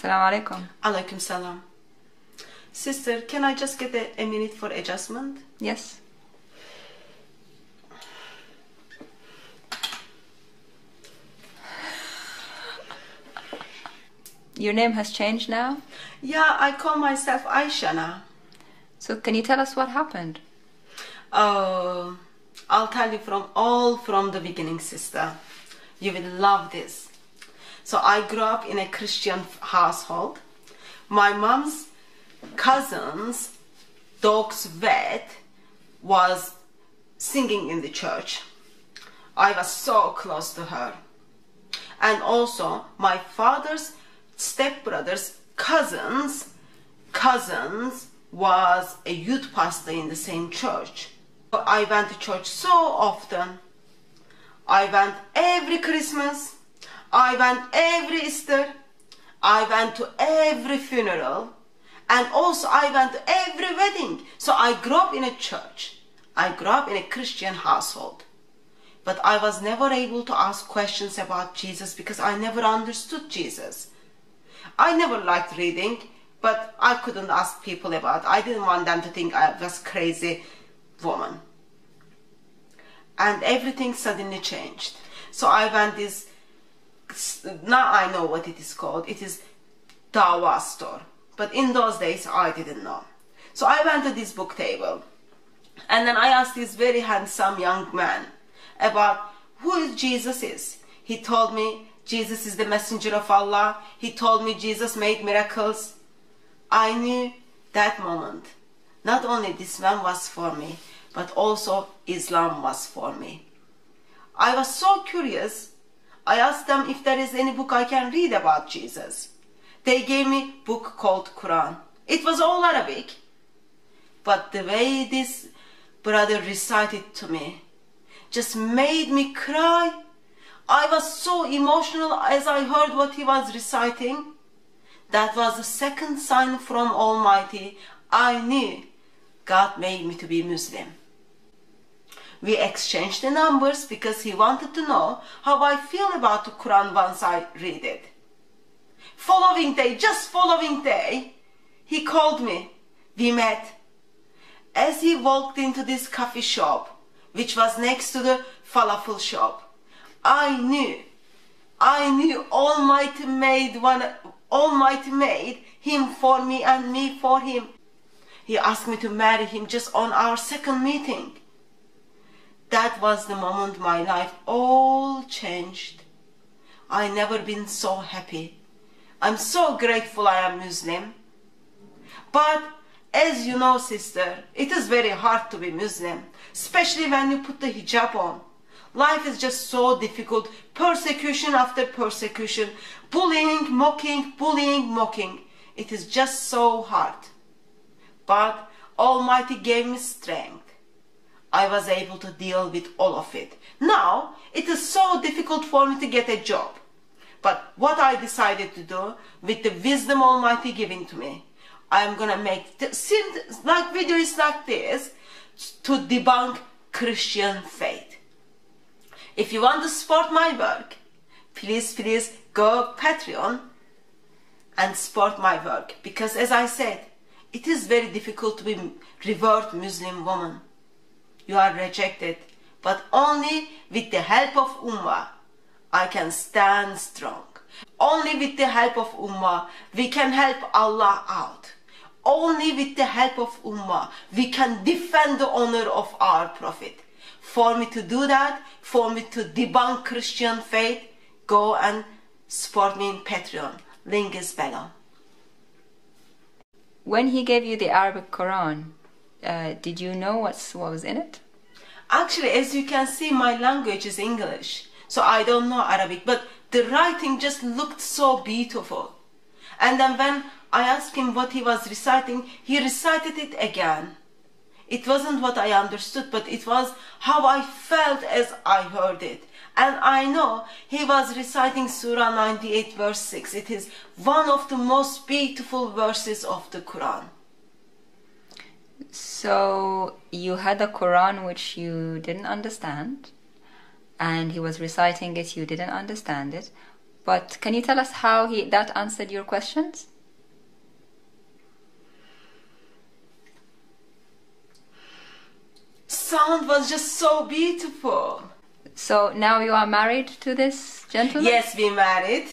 Salam alaikum. Alaikum salam. Sister, can I just get a, a minute for adjustment? Yes. Your name has changed now? Yeah, I call myself Aisha now. So can you tell us what happened? Oh, I'll tell you from all from the beginning, sister. You will love this. So I grew up in a Christian household. My mom's cousin's dog's vet was singing in the church. I was so close to her. And also my father's stepbrother's cousins cousins was a youth pastor in the same church. I went to church so often. I went every Christmas. I went every Easter. I went to every funeral. And also I went to every wedding. So I grew up in a church. I grew up in a Christian household. But I was never able to ask questions about Jesus because I never understood Jesus. I never liked reading, but I couldn't ask people about. I didn't want them to think I was crazy woman. And everything suddenly changed. So I went this. Now I know what it is called. It is Dawa store. But in those days I didn't know. So I went to this book table, and then I asked this very handsome young man about who Jesus is. He told me Jesus is the messenger of Allah. He told me Jesus made miracles. I knew that moment. Not only this man was for me, but also Islam was for me. I was so curious. I asked them if there is any book I can read about Jesus. They gave me book called Quran. It was all Arabic. But the way this brother recited to me just made me cry. I was so emotional as I heard what he was reciting. That was the second sign from Almighty. I knew God made me to be Muslim. We exchanged the numbers because he wanted to know how I feel about the Quran once I read it. Following day, just following day, he called me. We met. As he walked into this coffee shop, which was next to the falafel shop, I knew, I knew Almighty made one, Almighty made him for me and me for him. He asked me to marry him just on our second meeting. That was the moment my life all changed. I never been so happy. I'm so grateful I am Muslim. But as you know, sister, it is very hard to be Muslim, especially when you put the hijab on. Life is just so difficult. Persecution after persecution, bullying, mocking, bullying, mocking. It is just so hard. But Almighty gave me strength. I was able to deal with all of it. Now, it is so difficult for me to get a job. But what I decided to do, with the wisdom Almighty giving to me, I am gonna make like videos like this to debunk Christian faith. If you want to support my work, please, please go Patreon and support my work. Because as I said, it is very difficult to be revert Muslim woman. You are rejected, but only with the help of Ummah I can stand strong. Only with the help of Ummah we can help Allah out. Only with the help of Ummah we can defend the honor of our Prophet. For me to do that, for me to debunk Christian faith, go and support me in Patreon. Link is below. When he gave you the Arabic Quran, uh, did you know what's, what was in it? Actually, as you can see, my language is English, so I don't know Arabic, but the writing just looked so beautiful. And then when I asked him what he was reciting, he recited it again. It wasn't what I understood, but it was how I felt as I heard it. And I know he was reciting Surah 98 verse 6. It is one of the most beautiful verses of the Quran. So you had a Quran which you didn't understand, and he was reciting it, you didn't understand it. But can you tell us how he that answered your questions? Sound was just so beautiful. So now you are married to this gentleman? Yes, we married.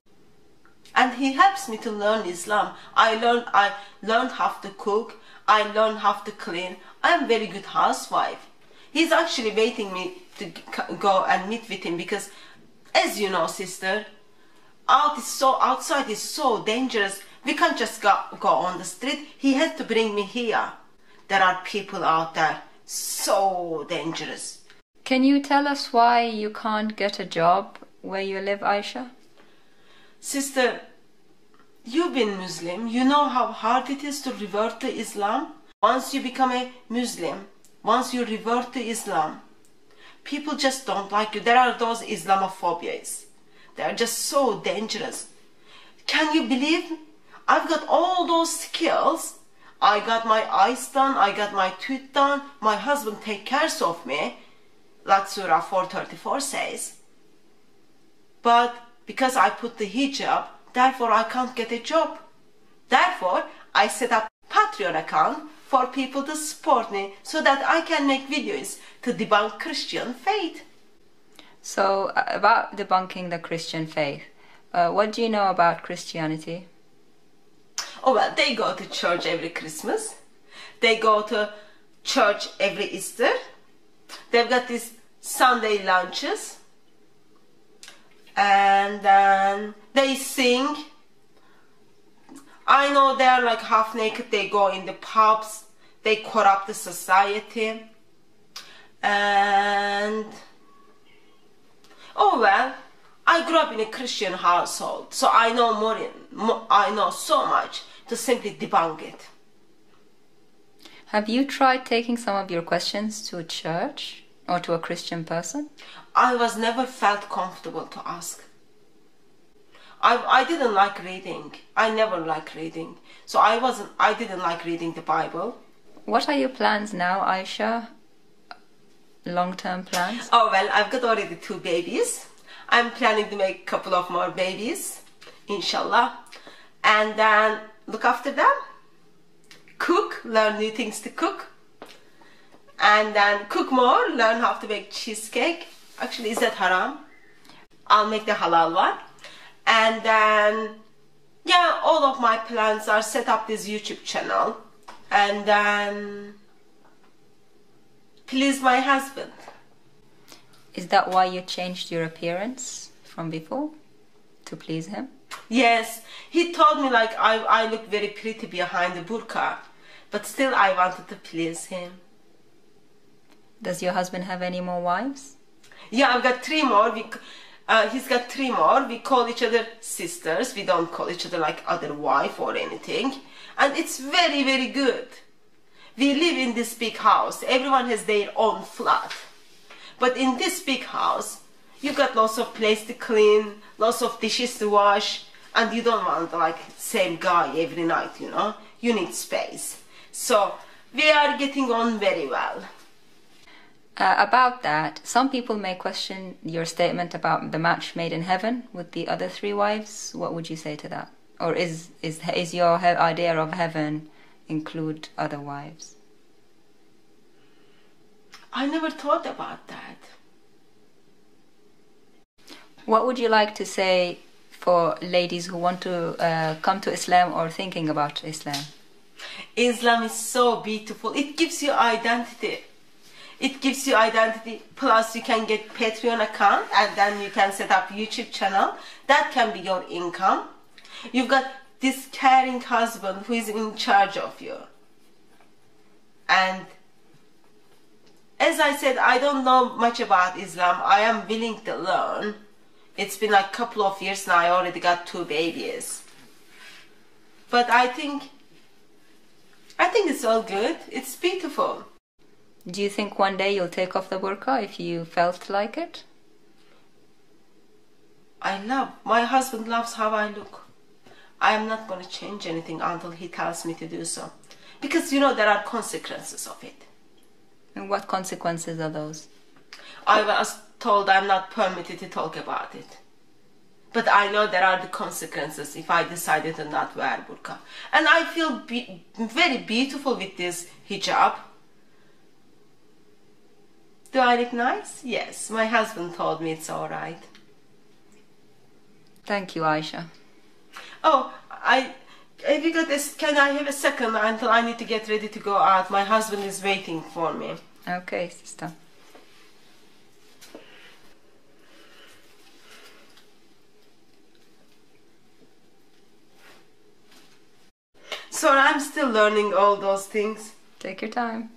And he helps me to learn Islam. I learned I learned how to cook. I learn how to clean. I am very good housewife. He's actually waiting me to go and meet with him because, as you know, sister, out is so outside is so dangerous. We can't just go, go on the street. He had to bring me here. There are people out there so dangerous. Can you tell us why you can't get a job where you live, Aisha? Sister, you've been Muslim. You know how hard it is to revert to Islam. Once you become a Muslim, once you revert to Islam, people just don't like you. There are those Islamophobias. They are just so dangerous. Can you believe? I've got all those skills. I got my eyes done. I got my tooth done. My husband take cares of me, like Surah 434 says. But because I put the hijab, therefore I can't get a job. Therefore, I set up Patreon account for people to support me so that I can make videos to debunk Christian faith. So, uh, about debunking the Christian faith, uh, what do you know about Christianity? Oh well, they go to church every Christmas. They go to church every Easter. They've got these Sunday lunches. And then they sing. I know they're like half naked. They go in the pubs. They corrupt the society. And oh well, I grew up in a Christian household, so I know more. In, mo I know so much to simply debunk it. Have you tried taking some of your questions to a church or to a Christian person? I was never felt comfortable to ask. I, I didn't like reading. I never liked reading. So I wasn't I didn't like reading the Bible. What are your plans now, Aisha? Long term plans? Oh well, I've got already two babies. I'm planning to make a couple of more babies, inshallah. And then look after them. Cook, learn new things to cook. And then cook more, learn how to make cheesecake. Actually, is that haram? I'll make the halal one. And then, yeah, all of my plans are set up this YouTube channel. And then, please my husband. Is that why you changed your appearance from before? To please him? Yes, he told me like I, I look very pretty behind the burqa, but still I wanted to please him. Does your husband have any more wives? Yeah, I've got three more. We, uh, he's got three more. We call each other sisters. We don't call each other like other wife or anything. And it's very, very good. We live in this big house. Everyone has their own flat. But in this big house, you got lots of place to clean, lots of dishes to wash, and you don't want like same guy every night, you know. You need space. So we are getting on very well. Uh, about that, some people may question your statement about the match made in heaven with the other three wives. What would you say to that? Or is is is your idea of heaven include other wives? I never thought about that. What would you like to say for ladies who want to uh, come to Islam or thinking about Islam? Islam is so beautiful. It gives you identity. It gives you identity. Plus, you can get Patreon account, and then you can set up YouTube channel. That can be your income. You've got this caring husband who is in charge of you. And as I said, I don't know much about Islam. I am willing to learn. It's been like a couple of years now. I already got two babies. But I think, I think it's all good. It's beautiful. Do you think one day you'll take off the burqa if you felt like it? I love, my husband loves how I look. I am not going to change anything until he tells me to do so. Because you know there are consequences of it. And what consequences are those? I was told I'm not permitted to talk about it. But I know there are the consequences if I decided to not wear burqa. And I feel be- very beautiful with this hijab. Do I look nice? Yes, my husband told me it's alright. Thank you, Aisha. Oh, I. Have you got this? Can I have a second until I need to get ready to go out? My husband is waiting for me. Okay, sister. So I'm still learning all those things. Take your time.